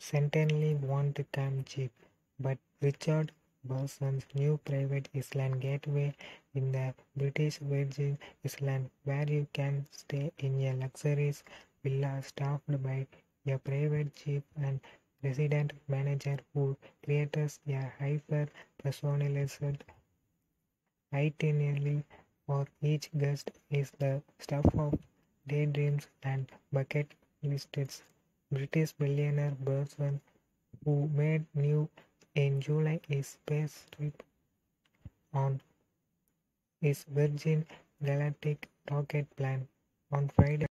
certainly won't come cheap, but Richard Branson's new private island gateway in the British Virgin Islands, where you can stay in a luxurious villa staffed by a private chief and resident manager who creates a hyper-personalized itinerary for each guest is the stuff of daydreams and bucket lists. British billionaire Branson, who made new in July a space trip on his Virgin Galactic rocket plan on Friday